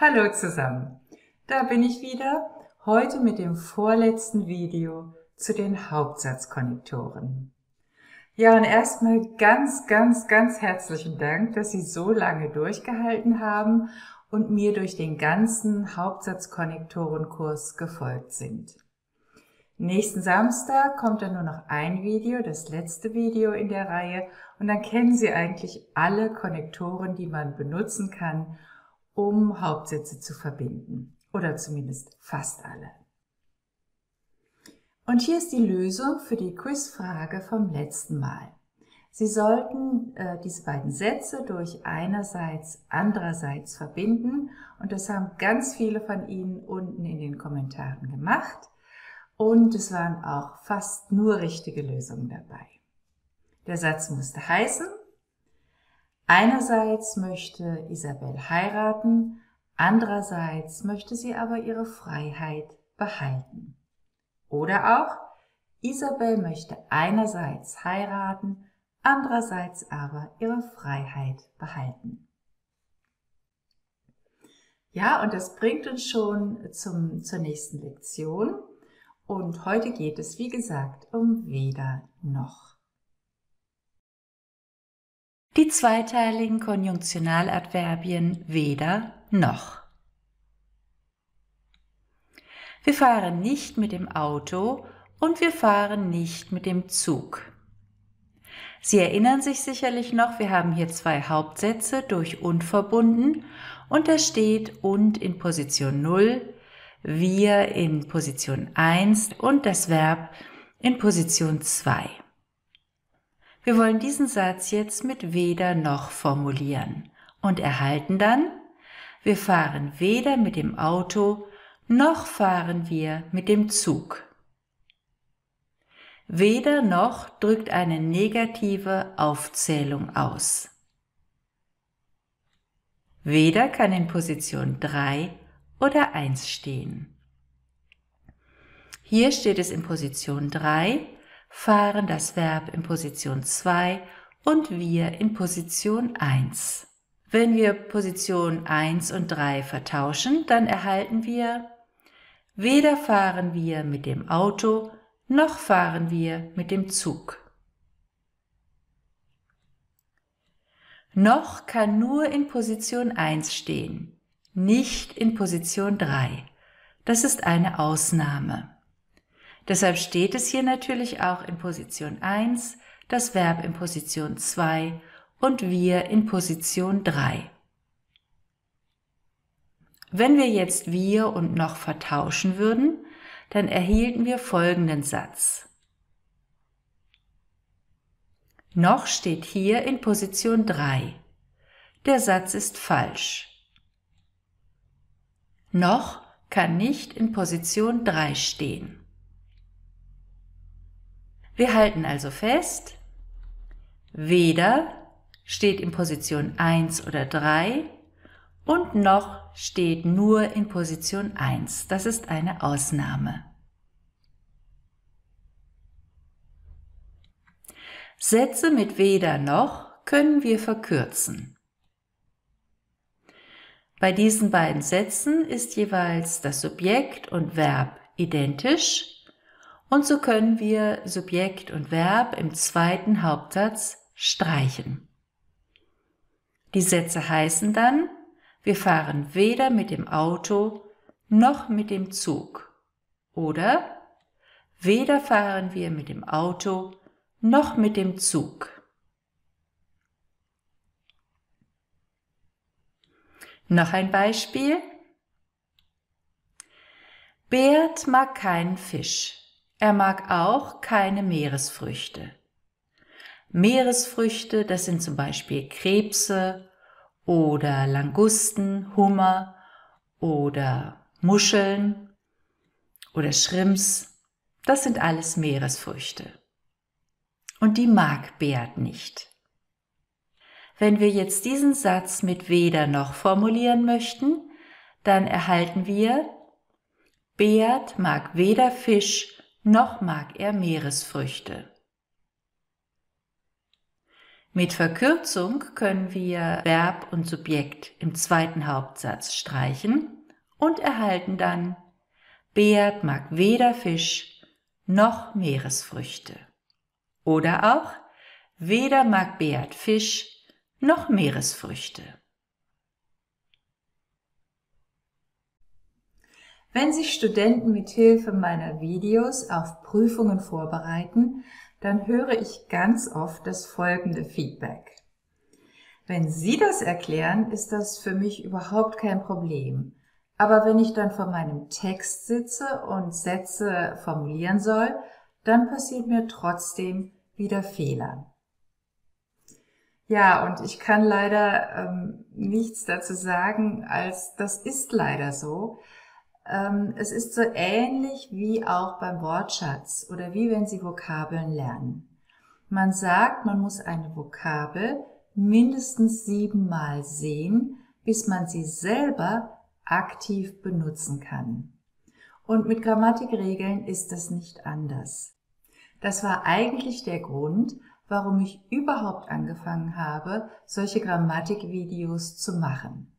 Hallo zusammen, da bin ich wieder, heute mit dem vorletzten Video zu den Hauptsatzkonnektoren. Ja, und erstmal ganz, ganz, ganz herzlichen Dank, dass Sie so lange durchgehalten haben und mir durch den ganzen Hauptsatzkonnektorenkurs gefolgt sind. Nächsten Samstag kommt dann nur noch ein Video, das letzte Video in der Reihe, und dann kennen Sie eigentlich alle Konnektoren, die man benutzen kann, um Hauptsätze zu verbinden. Oder zumindest fast alle. Und hier ist die Lösung für die Quizfrage vom letzten Mal. Sie sollten äh, diese beiden Sätze durch einerseits, andererseits verbinden und das haben ganz viele von Ihnen unten in den Kommentaren gemacht und es waren auch fast nur richtige Lösungen dabei. Der Satz musste heißen, Einerseits möchte Isabel heiraten, andererseits möchte sie aber ihre Freiheit behalten. Oder auch, Isabel möchte einerseits heiraten, andererseits aber ihre Freiheit behalten. Ja, und das bringt uns schon zum, zur nächsten Lektion. Und heute geht es, wie gesagt, um weder noch. Die zweiteiligen Konjunktionaladverbien weder noch. Wir fahren nicht mit dem Auto und wir fahren nicht mit dem Zug. Sie erinnern sich sicherlich noch, wir haben hier zwei Hauptsätze durch und verbunden und da steht und in Position 0, wir in Position 1 und das Verb in Position 2. Wir wollen diesen Satz jetzt mit weder noch formulieren und erhalten dann, wir fahren weder mit dem Auto noch fahren wir mit dem Zug. Weder noch drückt eine negative Aufzählung aus. Weder kann in Position 3 oder 1 stehen. Hier steht es in Position 3 fahren das Verb in Position 2 und wir in Position 1. Wenn wir Position 1 und 3 vertauschen, dann erhalten wir weder fahren wir mit dem Auto noch fahren wir mit dem Zug. Noch kann nur in Position 1 stehen, nicht in Position 3. Das ist eine Ausnahme. Deshalb steht es hier natürlich auch in Position 1, das Verb in Position 2 und wir in Position 3. Wenn wir jetzt wir und noch vertauschen würden, dann erhielten wir folgenden Satz. Noch steht hier in Position 3. Der Satz ist falsch. Noch kann nicht in Position 3 stehen. Wir halten also fest, weder steht in Position 1 oder 3 und noch steht nur in Position 1. Das ist eine Ausnahme. Sätze mit weder noch können wir verkürzen. Bei diesen beiden Sätzen ist jeweils das Subjekt und Verb identisch und so können wir Subjekt und Verb im zweiten Hauptsatz streichen. Die Sätze heißen dann, wir fahren weder mit dem Auto noch mit dem Zug. Oder weder fahren wir mit dem Auto noch mit dem Zug. Noch ein Beispiel. Bert mag keinen Fisch. Er mag auch keine Meeresfrüchte. Meeresfrüchte, das sind zum Beispiel Krebse oder Langusten, Hummer oder Muscheln oder Schrimps. Das sind alles Meeresfrüchte. Und die mag Beat nicht. Wenn wir jetzt diesen Satz mit weder noch formulieren möchten, dann erhalten wir Beat mag weder Fisch noch mag er Meeresfrüchte. Mit Verkürzung können wir Verb und Subjekt im zweiten Hauptsatz streichen und erhalten dann Beat mag weder Fisch noch Meeresfrüchte. Oder auch weder mag Beat Fisch noch Meeresfrüchte. Wenn sich Studenten mit Hilfe meiner Videos auf Prüfungen vorbereiten, dann höre ich ganz oft das folgende Feedback. Wenn Sie das erklären, ist das für mich überhaupt kein Problem. Aber wenn ich dann vor meinem Text sitze und Sätze formulieren soll, dann passiert mir trotzdem wieder Fehler. Ja, und ich kann leider ähm, nichts dazu sagen, als das ist leider so. Ähm, es ist so ähnlich wie auch beim Wortschatz oder wie wenn Sie Vokabeln lernen. Man sagt, man muss eine Vokabel mindestens siebenmal sehen, bis man sie selber aktiv benutzen kann. Und mit Grammatikregeln ist das nicht anders. Das war eigentlich der Grund, warum ich überhaupt angefangen habe, solche Grammatikvideos zu machen.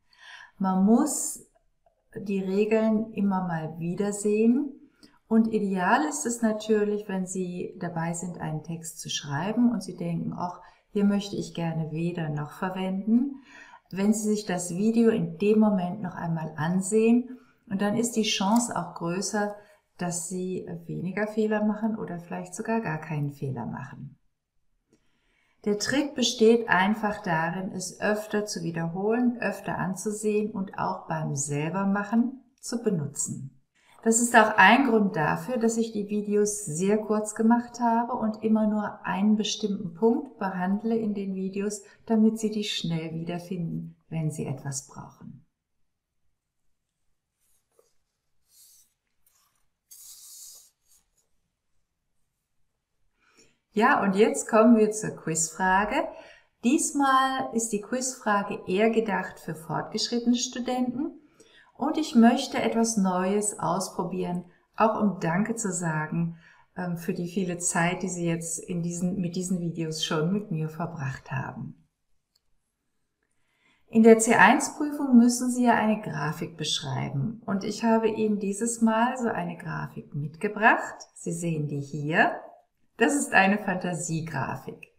Man muss die Regeln immer mal wiedersehen. Und ideal ist es natürlich, wenn Sie dabei sind, einen Text zu schreiben und Sie denken, ach, hier möchte ich gerne weder noch verwenden. Wenn Sie sich das Video in dem Moment noch einmal ansehen und dann ist die Chance auch größer, dass Sie weniger Fehler machen oder vielleicht sogar gar keinen Fehler machen. Der Trick besteht einfach darin, es öfter zu wiederholen, öfter anzusehen und auch beim selbermachen zu benutzen. Das ist auch ein Grund dafür, dass ich die Videos sehr kurz gemacht habe und immer nur einen bestimmten Punkt behandle in den Videos, damit Sie die schnell wiederfinden, wenn Sie etwas brauchen. Ja, und jetzt kommen wir zur Quizfrage. Diesmal ist die Quizfrage eher gedacht für fortgeschrittene Studenten und ich möchte etwas Neues ausprobieren, auch um Danke zu sagen ähm, für die viele Zeit, die Sie jetzt in diesen, mit diesen Videos schon mit mir verbracht haben. In der C1-Prüfung müssen Sie ja eine Grafik beschreiben und ich habe Ihnen dieses Mal so eine Grafik mitgebracht. Sie sehen die hier. Das ist eine Fantasiegrafik.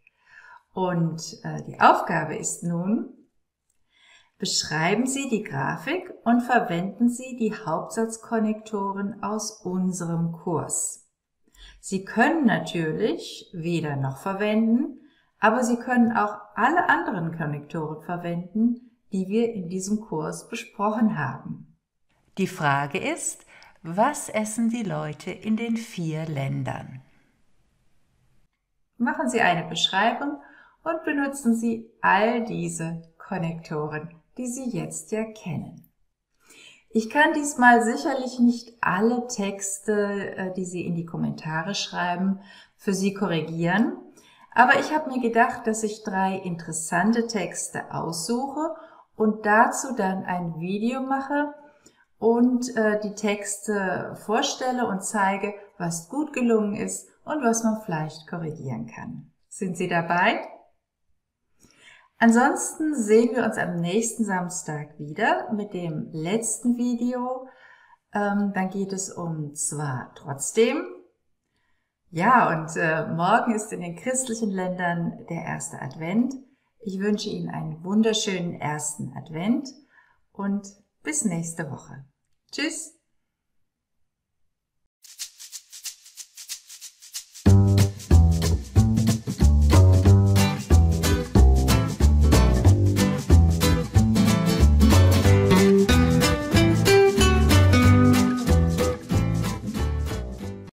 Und äh, die Aufgabe ist nun, beschreiben Sie die Grafik und verwenden Sie die Hauptsatzkonnektoren aus unserem Kurs. Sie können natürlich weder noch verwenden, aber Sie können auch alle anderen Konnektoren verwenden, die wir in diesem Kurs besprochen haben. Die Frage ist, was essen die Leute in den vier Ländern? Machen Sie eine Beschreibung und benutzen Sie all diese Konnektoren, die Sie jetzt ja kennen. Ich kann diesmal sicherlich nicht alle Texte, äh, die Sie in die Kommentare schreiben, für Sie korrigieren, aber ich habe mir gedacht, dass ich drei interessante Texte aussuche und dazu dann ein Video mache und äh, die Texte vorstelle und zeige, was gut gelungen ist und was man vielleicht korrigieren kann. Sind Sie dabei? Ansonsten sehen wir uns am nächsten Samstag wieder mit dem letzten Video. Ähm, dann geht es um zwar trotzdem. Ja, und äh, morgen ist in den christlichen Ländern der erste Advent. Ich wünsche Ihnen einen wunderschönen ersten Advent und bis nächste Woche. Tschüss!